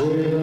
Ура!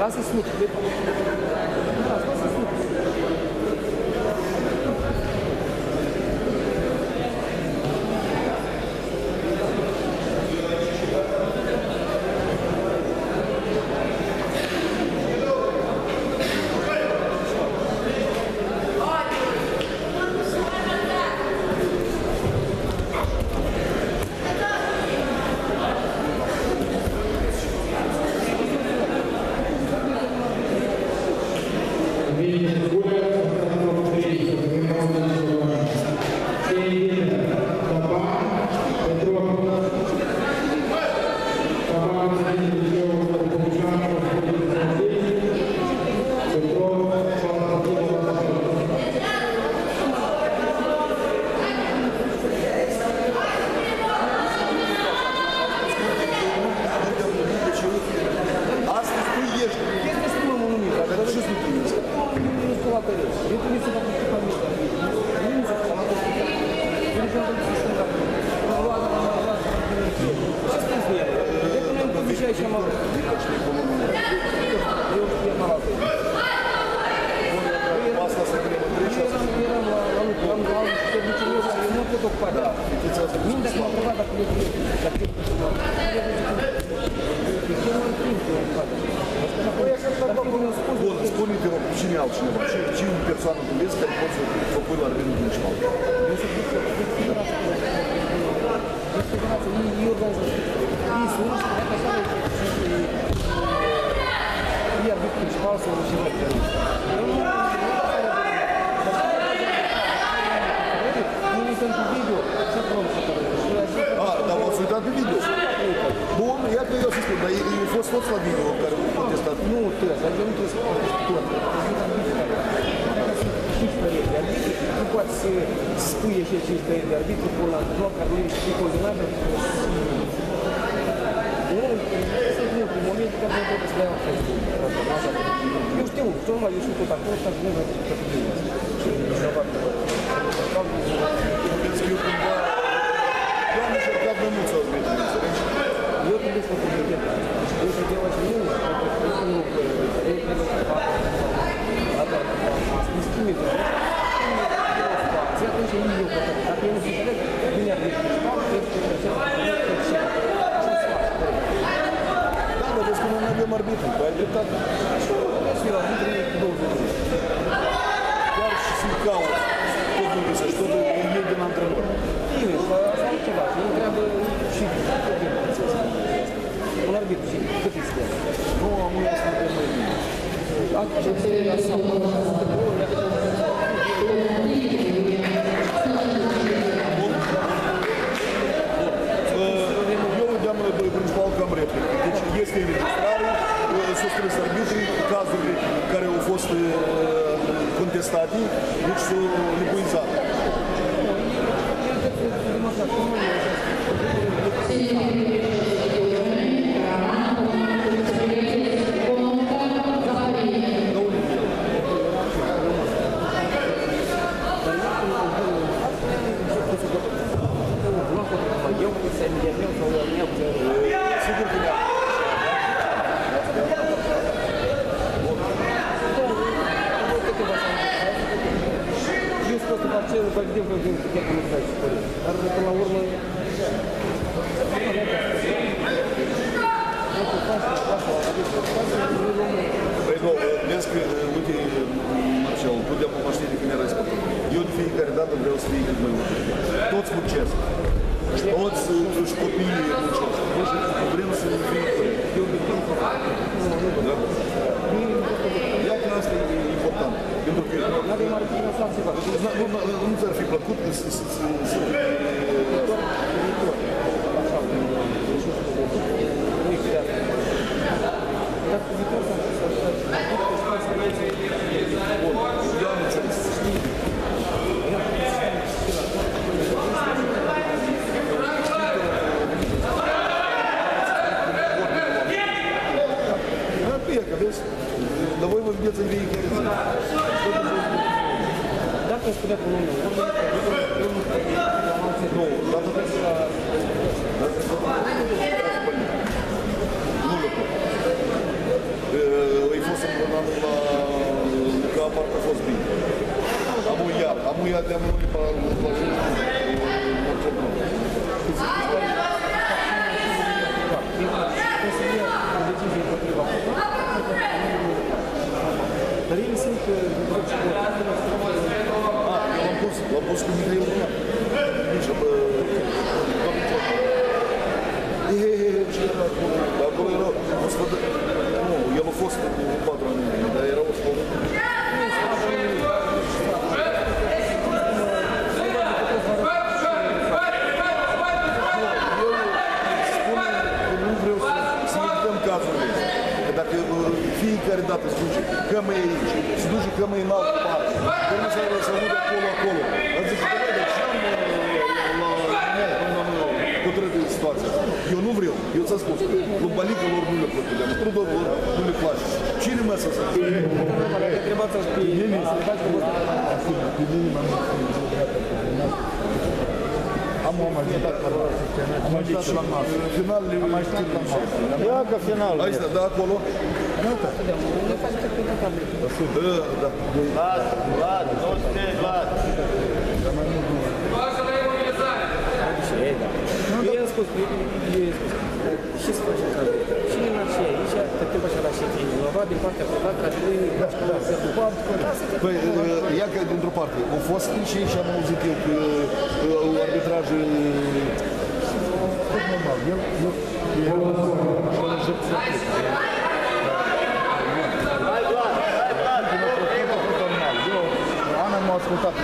Was ist mit, mit остался ничего А, да, вот сюда ты видел. Ну, он, я говорю, что да, и фосфор слабее, он говорит, протестант. Ну, ты, зайдем, ты, nu poți să spui așa ce este de arbitru până la bloc, că nu ești coordonată. Nu, sunt multe momente care nu trebuie să dai o делу, кто навешал, кто такой, так не надо Главное, чтобы к одному соответствовать. Вот и лично приоритет. Если делать минус, то ну, не с ними Я тоже не ее, как я не представляю, меня не представляю, арбитром, по арбитрам. Что красиво, внутри должен быть. Я смекал, что думается, что думает Юрген Андренович. И знаете вас, не треба учить, как я Он арбитр, учить, как ну, а я Но мы с ним А как же Big, big. Od su troškopije problem se Iată asta e não não não não não não não não Давай его в бедзен веки. Да, то есть, куда поломно. Ну, надо Ну, э, лайфосом надо лукапарка э, фосби. А мы я, а мы я для мной положил. posso comunicar em. Am o majoritate Am ajutat la masă. finalele Am ajutat la masă. Ia că final. Aici, da, acolo? Da, da. Vlad, Vlad, nu te Vlad. Eu i-am spus, eu i-am spus, ce să facem timp așa la șefii, inovat din partea privată, dar nu e da, da, da. Păi, ia că, dintr-o parte, au fost și și am auzit eu că arbitrajul... Tot normal, eu... eu, eu, eu, eu ascultat.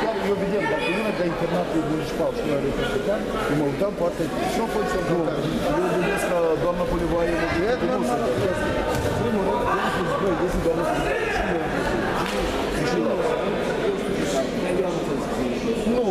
Chiar eu vedem, dacă lumea de internat e municipal și nu are republican, îi mă uitam poate și nu pot să Nu, eu gândesc că doamna Polivaie mă gândesc că nu sunt. În primul rând, eu zic, băi, este doamna Nu,